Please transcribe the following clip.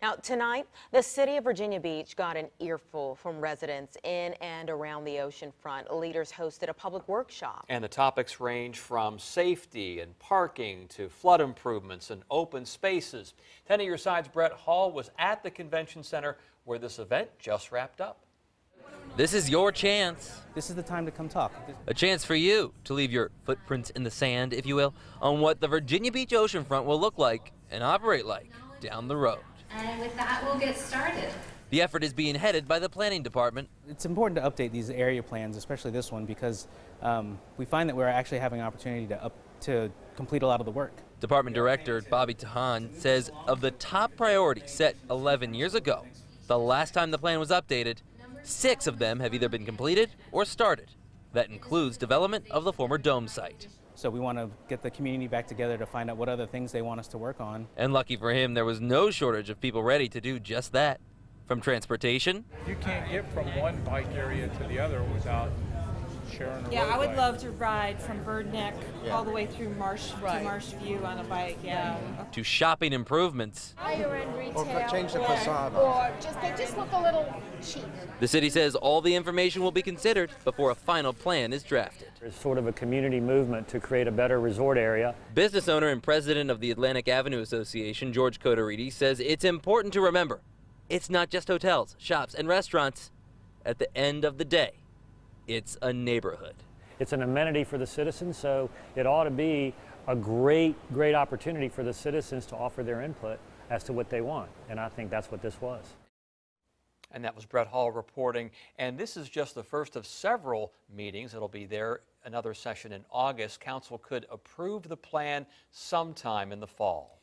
Now, tonight, the city of Virginia Beach got an earful from residents in and around the ocean front. Leaders hosted a public workshop. And the topics range from safety and parking to flood improvements and open spaces. 10 On Your Side's, Brett Hall was at the convention center where this event just wrapped up. This is your chance. This is the time to come talk. A chance for you to leave your footprints in the sand, if you will, on what the Virginia Beach oceanfront will look like and operate like down the road. And with that, we'll get started. The effort is being headed by the planning department. It's important to update these area plans, especially this one, because um, we find that we're actually having an opportunity to up to complete a lot of the work. Department Director Bobby Tajan says of the top priorities set 11 years ago, the last time the plan was updated, six of them have either been completed or started. That includes development of the former dome site. So we want to get the community back together to find out what other things they want us to work on. And lucky for him, there was no shortage of people ready to do just that. From transportation, You can't get from one bike area to the other without sharing a Yeah, I would roadway. love to ride from Birdneck all the way through Marsh to Marsh View on a bike. Yeah. to shopping improvements, higher end retail. Or change the facade. Or just, they just look a little cheap. the city says all the information will be considered before a final plan is drafted. It's sort of a community movement to create a better resort area. Business owner and president of the Atlantic Avenue Association, George Kotarides, says it's important to remember it's not just hotels, shops, and restaurants. At the end of the day, it's a neighborhood. It's an amenity for the citizens, so it ought to be a great, great opportunity for the citizens to offer their input as to what they want. And I think that's what this was. And that was Brett Hall reporting. And this is just the first of several meetings. It'll be there another session in August. Council could approve the plan sometime in the fall.